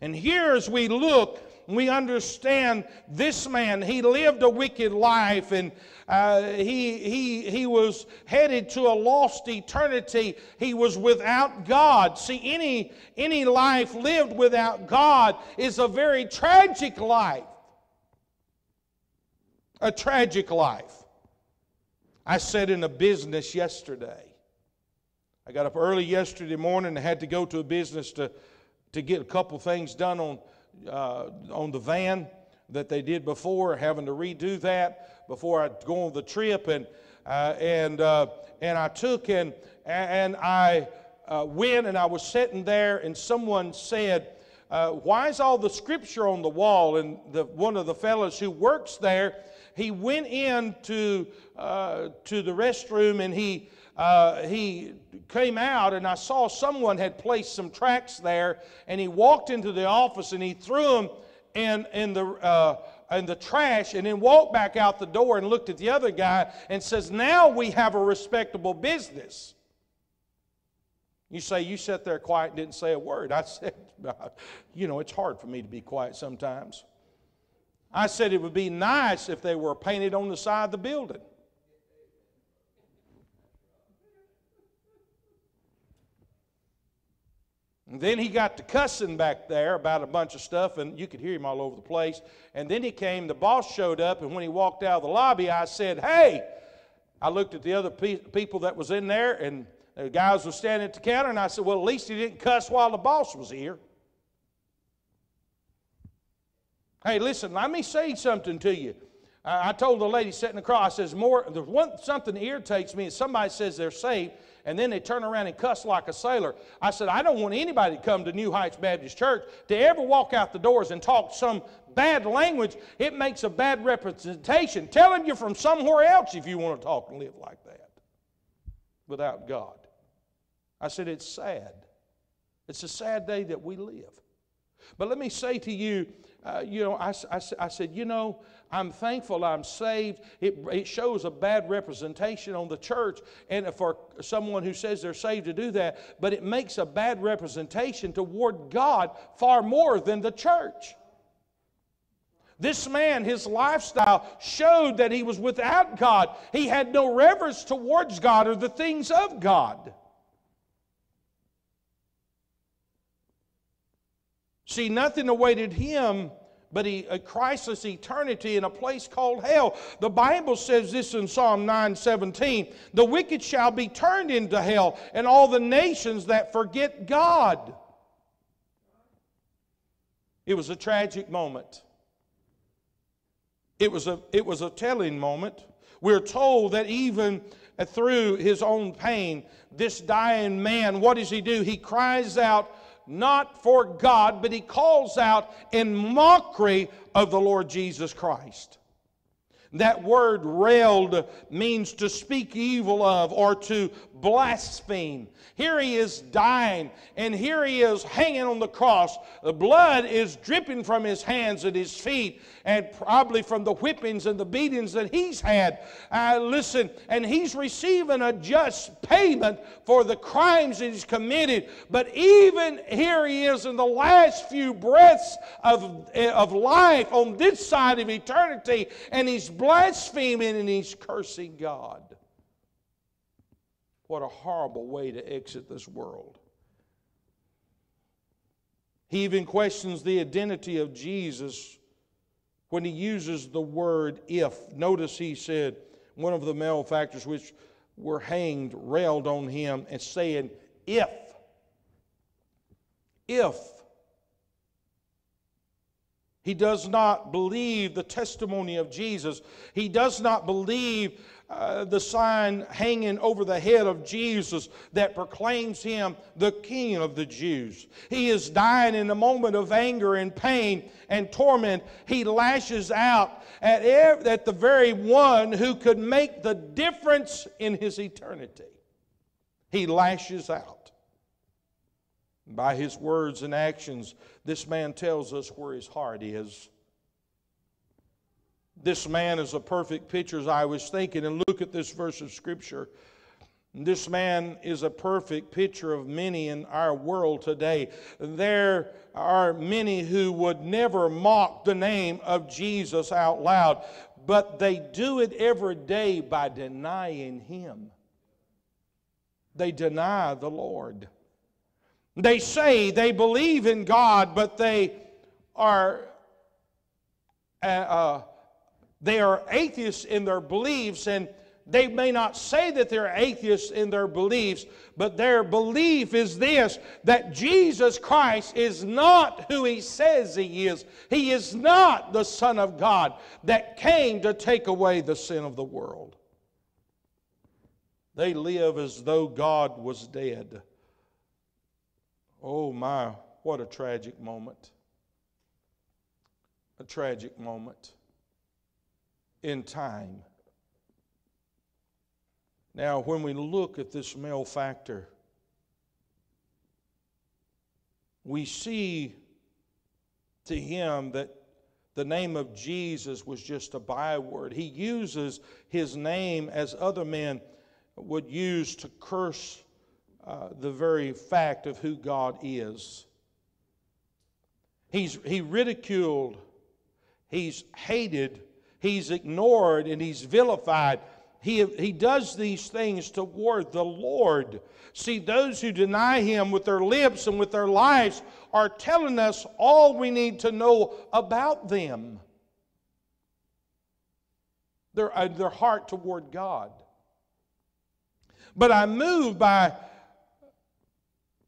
Speaker 2: And here, as we look, we understand this man, he lived a wicked life and uh, he, he, he was headed to a lost eternity. He was without God. See, any, any life lived without God is a very tragic life. A tragic life. I said in a business yesterday. I got up early yesterday morning and had to go to a business to, to get a couple things done on, uh, on the van that they did before, having to redo that before I go on the trip. And, uh, and, uh, and I took and, and I uh, went and I was sitting there, and someone said, uh, Why is all the scripture on the wall? And the, one of the fellows who works there, he went into uh, to the restroom and he uh, he came out and I saw someone had placed some tracks there and he walked into the office and he threw them in, in the uh, in the trash and then walked back out the door and looked at the other guy and says, Now we have a respectable business. You say, You sat there quiet and didn't say a word. I said, You know, it's hard for me to be quiet sometimes. I said it would be nice if they were painted on the side of the building. And then he got to cussing back there about a bunch of stuff, and you could hear him all over the place. And then he came, the boss showed up, and when he walked out of the lobby, I said, Hey! I looked at the other pe- people that was in there, and the guys were standing at the counter, and I said, Well, at least he didn't cuss while the boss was here. Hey, listen, let me say something to you. I, I told the lady sitting across, I says, more, there's one, something irritates me is somebody says they're saved, and then they turn around and cuss like a sailor. I said, I don't want anybody to come to New Heights Baptist Church to ever walk out the doors and talk some bad language. It makes a bad representation. Tell them you're from somewhere else if you want to talk and live like that without God. I said, it's sad. It's a sad day that we live. But let me say to you, uh, you know, I, I, I, said, you know, I'm thankful I'm saved. It, it shows a bad representation on the church and for someone who says they're saved to do that, but it makes a bad representation toward God far more than the church. This man, his lifestyle showed that he was without God. He had no reverence towards God or the things of God. See, nothing awaited him but he, a crisis eternity in a place called hell. The Bible says this in Psalm 9:17, "The wicked shall be turned into hell, and all the nations that forget God." It was a tragic moment. It was a, it was a telling moment. We're told that even uh, through his own pain, this dying man, what does he do? He cries out, not for God, but he calls out in mockery of the Lord Jesus Christ. That word railed means to speak evil of or to blaspheme. Here he is dying, and here he is hanging on the cross. The blood is dripping from his hands and his feet, and probably from the whippings and the beatings that he's had. Uh, listen, and he's receiving a just payment for the crimes that he's committed. But even here he is in the last few breaths of, of life on this side of eternity, and he's blaspheming and he's cursing God. What a horrible way to exit this world. He even questions the identity of Jesus when he uses the word if. Notice he said, one of the malefactors which were hanged railed on him and saying, If, if he does not believe the testimony of Jesus, he does not believe uh, the sign hanging over the head of Jesus that proclaims him the King of the Jews. He is dying in a moment of anger and pain and torment. He lashes out at, at the very one who could make the difference in his eternity. He lashes out. By his words and actions, this man tells us where his heart is. This man is a perfect picture, as I was thinking, and look at this verse of Scripture. This man is a perfect picture of many in our world today. There are many who would never mock the name of Jesus out loud, but they do it every day by denying Him. They deny the Lord. They say they believe in God, but they are. Uh, uh, they are atheists in their beliefs, and they may not say that they're atheists in their beliefs, but their belief is this that Jesus Christ is not who he says he is. He is not the Son of God that came to take away the sin of the world. They live as though God was dead. Oh my, what a tragic moment. A tragic moment in time. Now, when we look at this malefactor, we see to him that the name of Jesus was just a byword. He uses his name as other men would use to curse uh, the very fact of who God is. He's, he ridiculed, he's hated he's ignored and he's vilified. He, he does these things toward the Lord. See, those who deny him with their lips and with their lives are telling us all we need to know about them their, uh, their heart toward God. But I'm moved by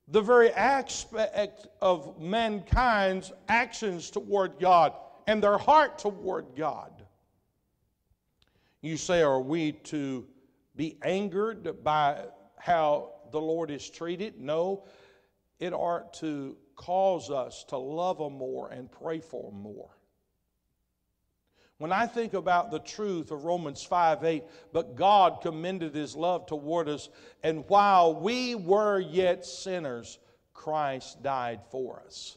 Speaker 2: the very aspect of mankind's actions toward God and their heart toward God. You say, are we to be angered by how the Lord is treated? No, it ought to cause us to love Him more and pray for Him more. When I think about the truth of Romans 5 8, but God commended His love toward us, and while we were yet sinners, Christ died for us.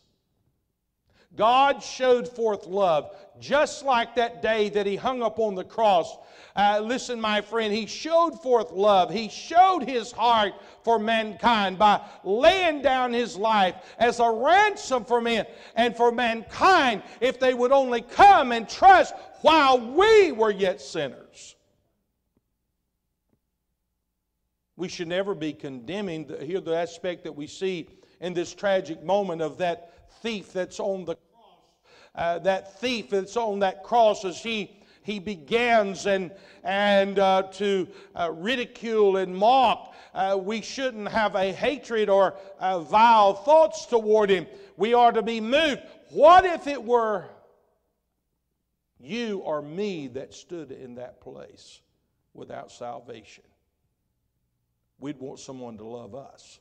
Speaker 2: God showed forth love just like that day that He hung up on the cross uh, listen, my friend, he showed forth love. He showed his heart for mankind by laying down his life as a ransom for men and for mankind if they would only come and trust while we were yet sinners. We should never be condemning. Here, the aspect that we see in this tragic moment of that thief that's on the cross, uh, that thief that's on that cross as he he begins and, and uh, to uh, ridicule and mock. Uh, we shouldn't have a hatred or vile thoughts toward him. We are to be moved. What if it were you or me that stood in that place without salvation? We'd want someone to love us.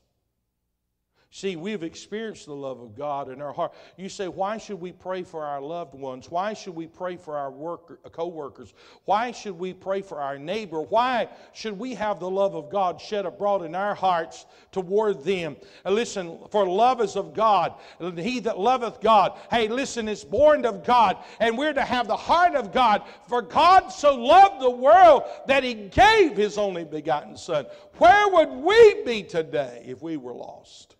Speaker 2: See, we've experienced the love of God in our heart. You say, why should we pray for our loved ones? Why should we pray for our worker, co-workers? Why should we pray for our neighbor? Why should we have the love of God shed abroad in our hearts toward them? And listen, for love is of God. And he that loveth God, hey, listen, is born of God. And we're to have the heart of God. For God so loved the world that he gave his only begotten Son. Where would we be today if we were lost?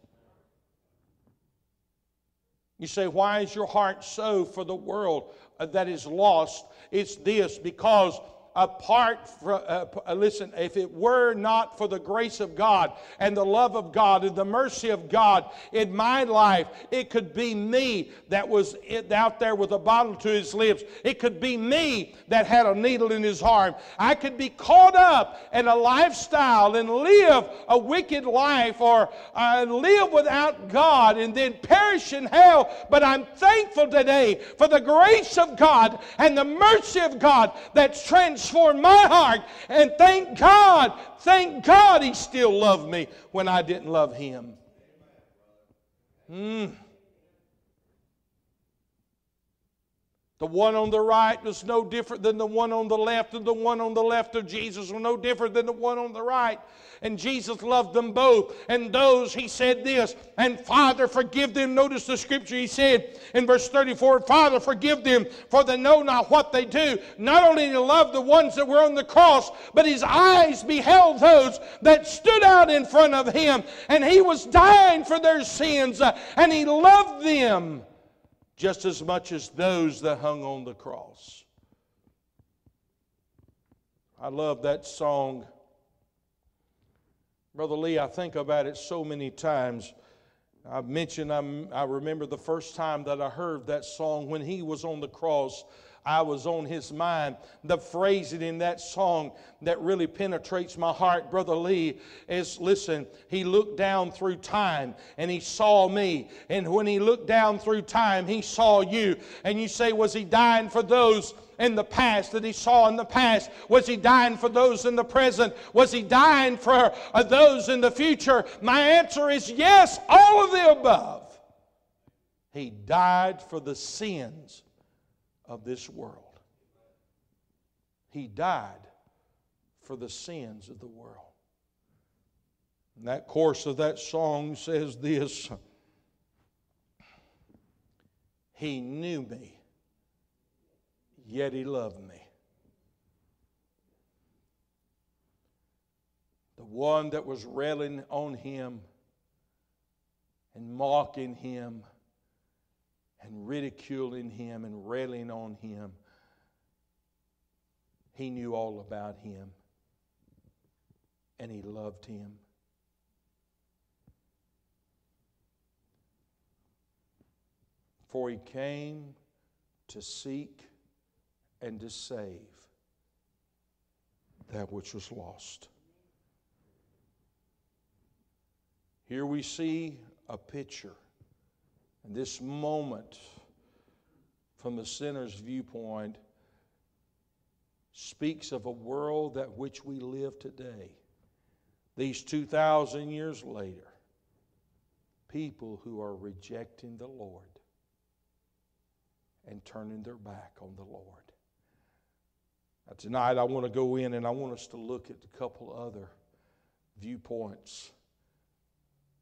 Speaker 2: You say, Why is your heart so for the world uh, that is lost? It's this because apart from, uh, uh, listen, if it were not for the grace of God and the love of God and the mercy of God in my life, it could be me that was out there with a bottle to his lips. It could be me that had a needle in his arm. I could be caught up in a lifestyle and live a wicked life or uh, live without God and then perish in hell. But I'm thankful today for the grace of God and the mercy of God that's transformed transformed my heart. And thank God, thank God he still loved me when I didn't love him. Mm. The one on the right was no different than the one on the left, and the one on the left of Jesus was no different than the one on the right. And Jesus loved them both. And those, he said this, and Father, forgive them. Notice the scripture he said in verse 34 Father, forgive them, for they know not what they do. Not only did he love the ones that were on the cross, but his eyes beheld those that stood out in front of him. And he was dying for their sins, uh, and he loved them just as much as those that hung on the cross. I love that song. Brother Lee, I think about it so many times. I've mentioned, I'm, i remember the first time that I heard that song when he was on the cross. I was on his mind. The phrasing in that song that really penetrates my heart, Brother Lee, is listen, he looked down through time and he saw me. And when he looked down through time, he saw you. And you say, was he dying for those? in the past that he saw in the past? Was he dying for those in the present? Was he dying for those in the future? My answer is yes, all of the above. He died for the sins of this world. He died for the sins of the world. And that course of that song says this He knew me, yet He loved me. The one that was railing on Him and mocking Him and ridiculing him and railing on him. He knew all about him and he loved him. For he came to seek and to save that which was lost. Here we see a picture and this moment, from the sinner's viewpoint, speaks of a world that which we live today. These 2,000 years later, people who are rejecting the Lord and turning their back on the Lord. Now, tonight, I want to go in and I want us to look at a couple other viewpoints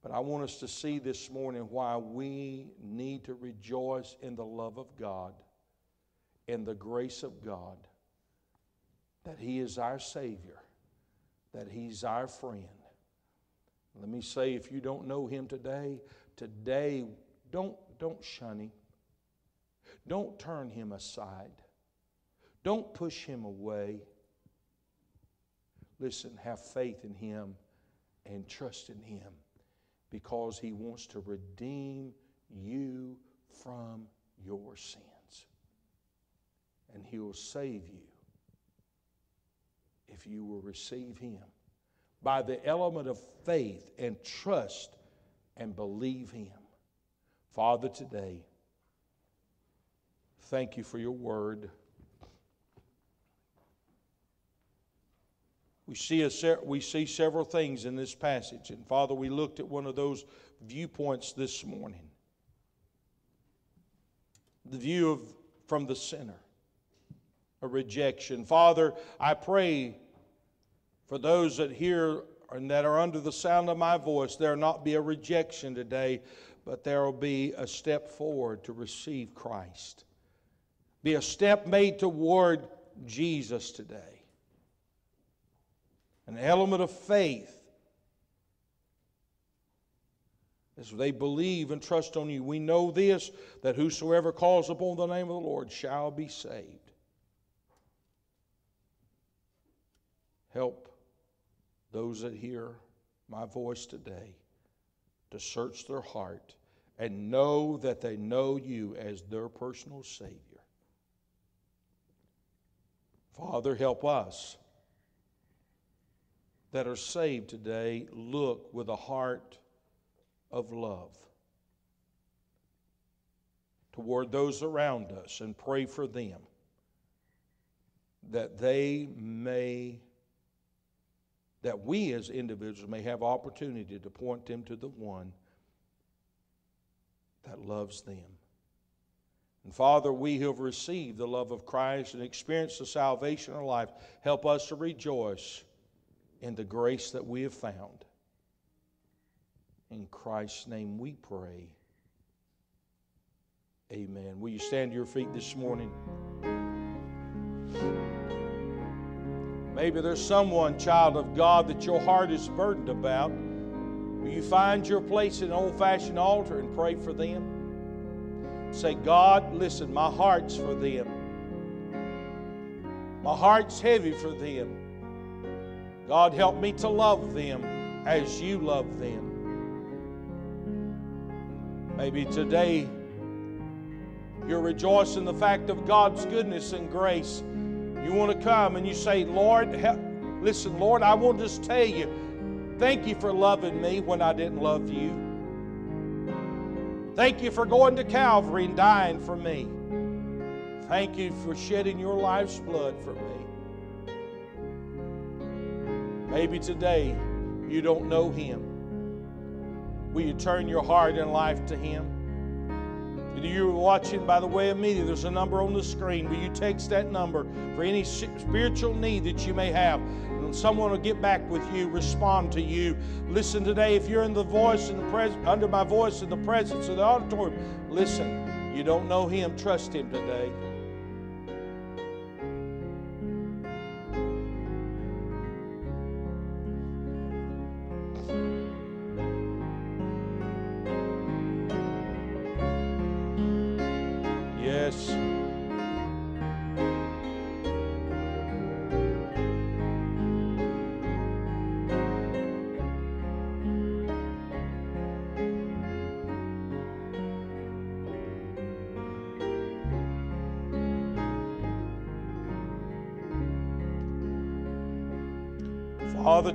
Speaker 2: but I want us to see this morning why we need to rejoice in the love of God, in the grace of God, that He is our Savior, that He's our friend. Let me say, if you don't know Him today, today, don't, don't shun Him. Don't turn Him aside. Don't push Him away. Listen, have faith in Him and trust in Him because He wants to redeem you from your sins. And He will save you if you will receive Him by the element of faith and trust and believe Him. Father, today, thank you for your word. We see, a, we see several things in this passage. And Father, we looked at one of those viewpoints this morning the view of from the sinner, a rejection. Father, I pray for those that hear and that are under the sound of my voice, there not be a rejection today, but there will be a step forward to receive Christ. Be a step made toward Jesus today an element of faith as they believe and trust on you. We know this that whosoever calls upon the name of the Lord shall be saved. Help those that hear my voice today to search their heart and know that they know you as their personal Savior. Father, help us that are saved today look with a heart of love toward those around us and pray for them that they may that we as individuals may have opportunity to point them to the one that loves them. And Father, we who have received the love of Christ and experienced the salvation of life, help us to rejoice in the grace that we have found. In Christ's name we pray. Amen. Will you stand to your feet this morning? Maybe there's someone, child of God, that your heart is burdened about. Will you find your place in an old fashioned altar and pray for them? Say, God, listen, my heart's for them. My heart's heavy for them. God, help me to love them as you love them. Maybe today you're rejoicing the fact of God's goodness and grace. You want to come and you say, Lord, help. listen, Lord, I will just tell you, thank you for loving me when I didn't love you. Thank you for going to Calvary and dying for me. Thank you for shedding your life's blood for me. Maybe today you don't know Him. Will you turn your heart and life to Him? You're watching by the way of media, there's a number on the screen. Will you text that number for any spiritual need that you may have? And someone will get back with you, respond to you. Listen today, if you're in the voice in the pres- under my voice in the presence of the auditorium, listen. You don't know him, trust him today.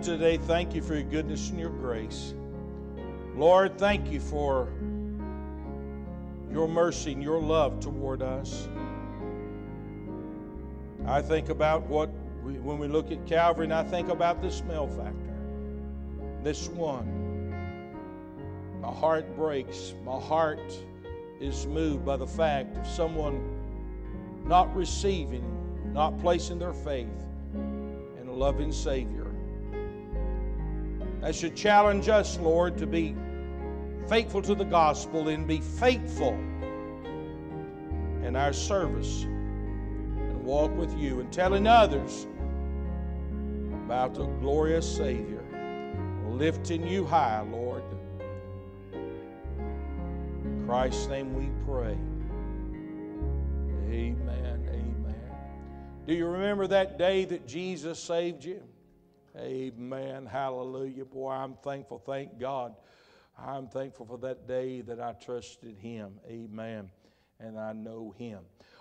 Speaker 2: Today, thank you for your goodness and your grace. Lord, thank you for your mercy and your love toward us. I think about what we, when we look at Calvary, and I think about the smell factor. This one. My heart breaks. My heart is moved by the fact of someone not receiving, not placing their faith in a loving Savior. That should challenge us, Lord, to be faithful to the gospel and be faithful in our service and walk with you and telling others about the glorious Savior, lifting you high, Lord. In Christ's name we pray. Amen. Amen. Do you remember that day that Jesus saved you? Amen. Hallelujah. Boy, I'm thankful. Thank God. I'm thankful for that day that I trusted Him. Amen. And I know Him.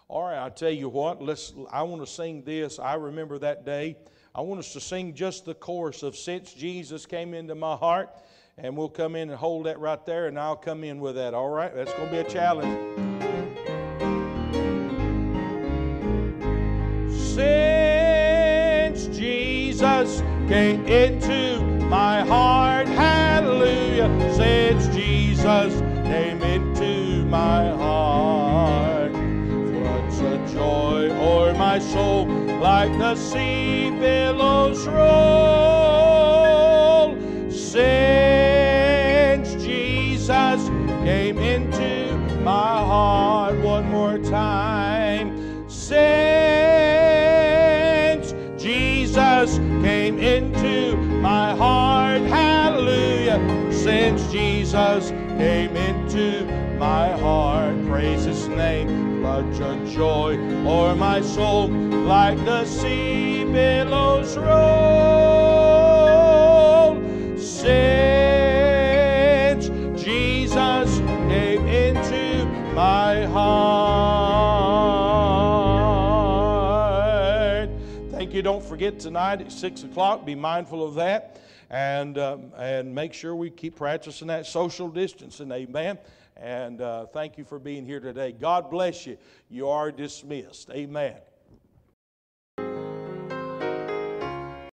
Speaker 2: All right, I tell you what, let's I want to sing this. I remember that day. I want us to sing just the chorus of Since Jesus Came Into My Heart. And we'll come in and hold that right there, and I'll come in with that. All right? That's going to be a challenge. Since Into my heart, hallelujah. Since Jesus came into my heart, floods of joy o'er my soul, like the sea billows roll. Since Jesus came into my heart, Since Jesus came into my heart, praise His name, floods of joy o'er my soul, like the sea billows roll. Since Jesus came into my heart. Thank you. Don't forget tonight at 6 o'clock, be mindful of that. And, um, and make sure we keep practicing that social distancing. Amen. And uh, thank you for being here today. God bless you. You are dismissed. Amen.